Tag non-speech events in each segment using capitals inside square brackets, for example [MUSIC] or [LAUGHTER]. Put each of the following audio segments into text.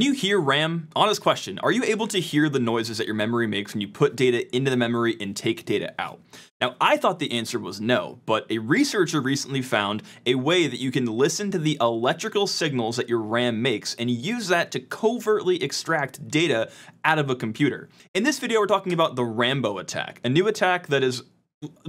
Can you hear RAM? Honest question, are you able to hear the noises that your memory makes when you put data into the memory and take data out? Now, I thought the answer was no, but a researcher recently found a way that you can listen to the electrical signals that your RAM makes and use that to covertly extract data out of a computer. In this video, we're talking about the RAMBO attack, a new attack that is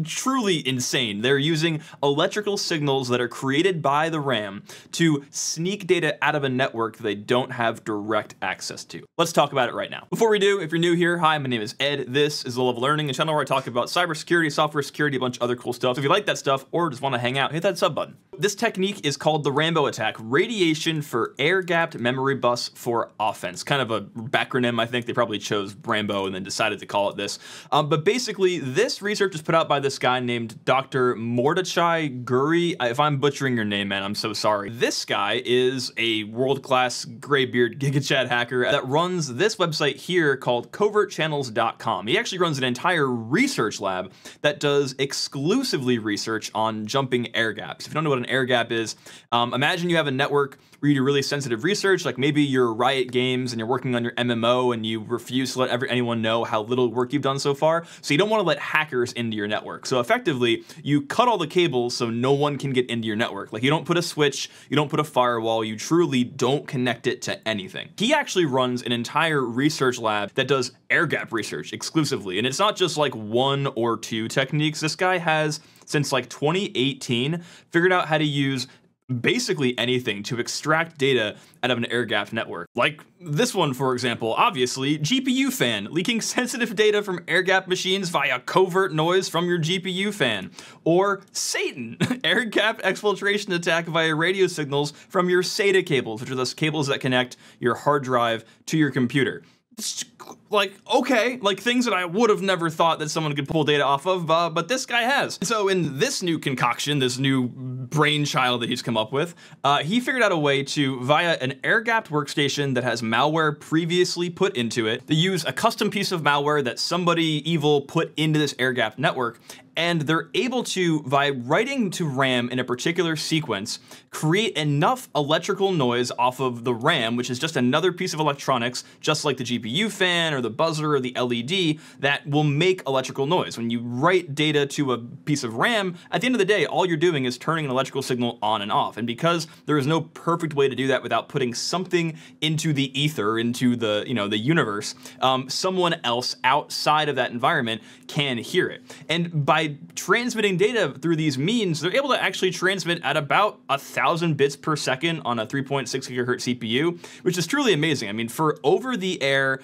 truly insane. They're using electrical signals that are created by the RAM to sneak data out of a network they don't have direct access to. Let's talk about it right now. Before we do, if you're new here, hi, my name is Ed. This is The Low Level Learning, a channel where I talk about cybersecurity, software security, a bunch of other cool stuff. If you like that stuff or just want to hang out, hit that sub button. This technique is called the RAMBO attack, radiation for air-gapped memory bus for offense. Kind of a backronym, I think they probably chose Rambo and then decided to call it this. Um, but basically, this research is put out by this guy named Dr. Mordechai Guri. If I'm butchering your name, man, I'm so sorry. This guy is a world-class graybeard [LAUGHS] GigaChad hacker that runs this website here called covertchannels.com. He actually runs an entire research lab that does exclusively research on jumping air gaps. If you don't know what an air gap is, um, imagine you have a network where you do really sensitive research, like maybe you're Riot Games and you're working on your MMO and you refuse to let anyone know how little work you've done so far. So you don't want to let hackers into your network. So effectively, you cut all the cables so no one can get into your network. Like you don't put a switch, you don't put a firewall, you truly don't connect it to anything. He actually runs an entire research lab that does air gap research exclusively. And it's not just like one or two techniques. This guy has since like 2018 figured out how to use basically anything to extract data out of an air-gapped network. Like this one, for example, obviously, GPU fan, leaking [LAUGHS] sensitive data from air-gapped machines via covert noise from your GPU fan. Or SATAn, [LAUGHS] air-gapped exfiltration attack via radio signals from your SATA cables, which are those cables that connect your hard drive to your computer like okay like things that i would have never thought that someone could pull data off of uh, but this guy has. So in this new concoction this new brainchild that he's come up with uh, he figured out a way to via an air gapped workstation that has malware previously put into it to use a custom piece of malware that somebody evil put into this air gapped network and they're able to, by writing to RAM in a particular sequence, create enough electrical noise off of the RAM, which is just another piece of electronics, just like the GPU fan or the buzzer or the LED, that will make electrical noise. When you write data to a piece of RAM, at the end of the day, all you're doing is turning an electrical signal on and off. And because there is no perfect way to do that without putting something into the ether, into the, you know, the universe, um, someone else outside of that environment can hear it. And by transmitting data through these means, they're able to actually transmit at about a thousand bits per second on a 3.6 gigahertz CPU, which is truly amazing. I mean, for over the air,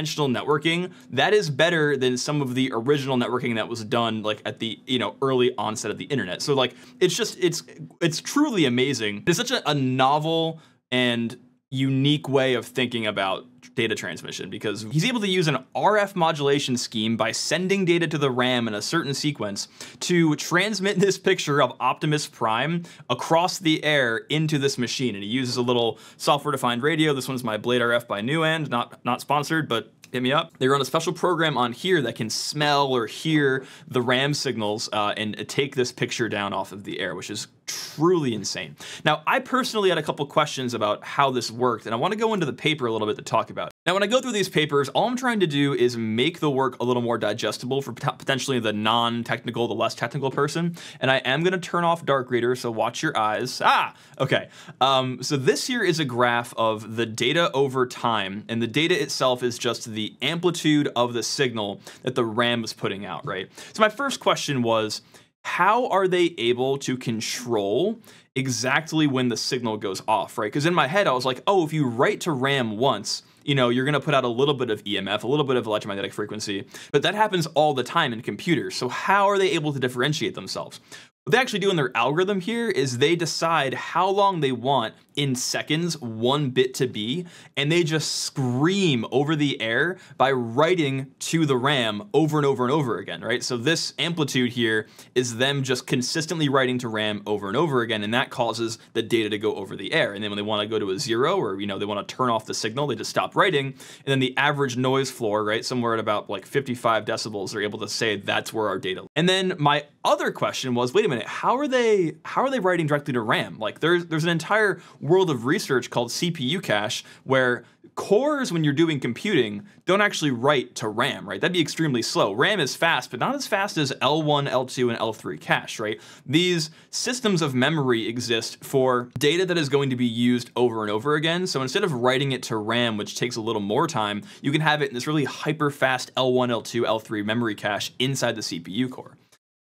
unintentional networking, that is better than some of the original networking that was done like at the, you know, early onset of the internet. So like, it's just, it's, it's truly amazing. It's such a, a novel and unique way of thinking about data transmission because he's able to use an RF modulation scheme by sending data to the RAM in a certain sequence to transmit this picture of Optimus Prime across the air into this machine. And he uses a little software-defined radio. This one's my bladeRF by Nuand, not, not sponsored, but hit me up. They run a special program on here that can smell or hear the RAM signals uh, and take this picture down off of the air, which is truly insane. Now, I personally had a couple questions about how this worked, and I want to go into the paper a little bit to talk about. Now, when I go through these papers, all I'm trying to do is make the work a little more digestible for potentially the non-technical, the less technical person, and I am going to turn off Dark Reader, so watch your eyes. Ah, okay. Um, so this here is a graph of the data over time, and the data itself is just the amplitude of the signal that the RAM is putting out, right? So my first question was, how are they able to control exactly when the signal goes off, right? Because in my head, I was like, oh, if you write to RAM once, you know, you're gonna put out a little bit of EMF, a little bit of electromagnetic frequency, but that happens all the time in computers. So how are they able to differentiate themselves? What they actually do in their algorithm here is they decide how long they want in seconds one bit to be, and they just scream over the air by writing to the RAM over and over and over again, right? So this amplitude here is them just consistently writing to RAM over and over again, and that causes the data to go over the air. And then when they want to go to a zero or, you know, they want to turn off the signal, they just stop writing. And then the average noise floor, right, somewhere at about like 55 decibels, they're able to say that's where our data. And then my other question was, wait a minute, how are they how are they writing directly to RAM? Like there's there's an entire world of research called CPU cache where cores when you're doing computing don't actually write to RAM, right? That'd be extremely slow. RAM is fast, but not as fast as L1, L2, and L3 cache, right? These systems of memory exist for data that is going to be used over and over again. So instead of writing it to RAM, which takes a little more time, you can have it in this really hyper fast L1, L2, L3 memory cache inside the CPU core.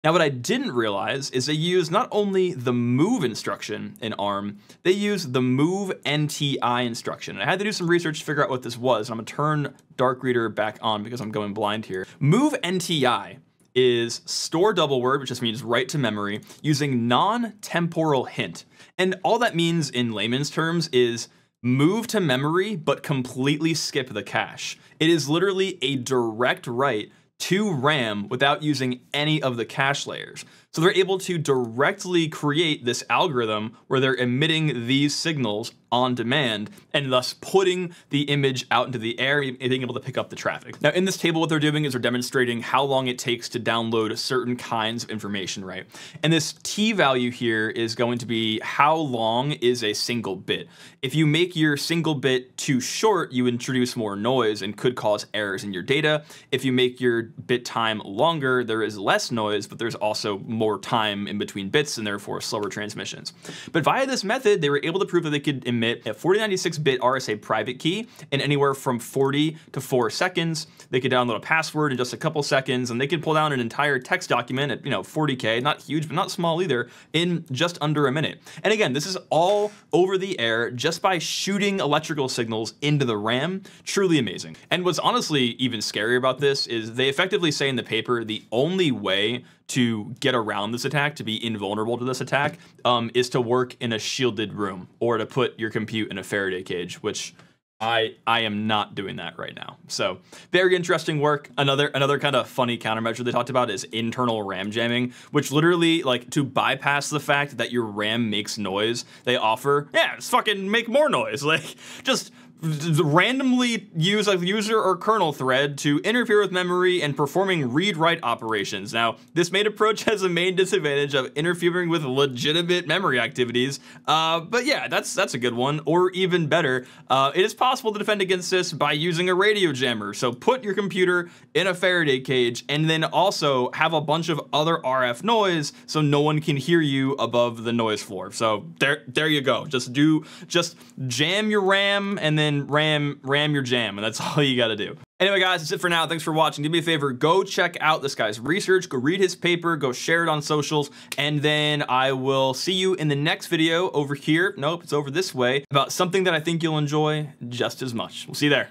Now what I didn't realize is they use not only the move instruction in ARM, they use the move NTI instruction. And I had to do some research to figure out what this was, and I'm gonna turn Dark Reader back on because I'm going blind here. Move NTI is store double word, which just means write to memory, using non-temporal hint. And all that means in layman's terms is move to memory, but completely skip the cache. It is literally a direct write to RAM without using any of the cache layers. So they're able to directly create this algorithm where they're emitting these signals on demand and thus putting the image out into the air and being able to pick up the traffic. Now in this table what they're doing is they're demonstrating how long it takes to download certain kinds of information, right? And this t value here is going to be how long is a single bit. If you make your single bit too short, you introduce more noise and could cause errors in your data. If you make your bit time longer, there is less noise, but there's also more time in between bits and therefore slower transmissions. But via this method, they were able to prove that they could emit a 4096-bit RSA private key in anywhere from 40 to 4 seconds. They could download a password in just a couple seconds, and they could pull down an entire text document at you know 40k, not huge but not small either, in just under a minute. And again, this is all over the air just by shooting electrical signals into the RAM. Truly amazing. And what's honestly even scarier about this is they effectively say in the paper the only way to get around this attack, to be invulnerable to this attack, um, is to work in a shielded room or to put your compute in a Faraday cage, which I I am not doing that right now. So very interesting work. Another another kind of funny countermeasure they talked about is internal RAM jamming, which literally like to bypass the fact that your RAM makes noise, they offer, yeah, just fucking make more noise. [LAUGHS] Like just randomly use a user or kernel thread to interfere with memory and performing read-write operations. Now, this main approach [LAUGHS] has a main disadvantage of interfering with legitimate memory activities, uh, but yeah, that's that's a good one. Or even better, uh, it is possible to defend against this by using a radio jammer. So put your computer in a Faraday cage and then also have a bunch of other RF noise so no one can hear you above the noise floor. So there, there you go. Just do, just jam your RAM and then then ram ram your jam, and that's [LAUGHS] all you got to do. Anyway, guys, that's it for now. Thanks for watching. Do me a favor, go check out this guy's research, go read his paper, go share it on socials, and then I will see you in the next video over here. Nope, it's over this way about something that I think you'll enjoy just as much. We'll see you there.